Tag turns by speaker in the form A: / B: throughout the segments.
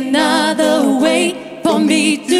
A: another way for me to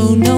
A: no, no.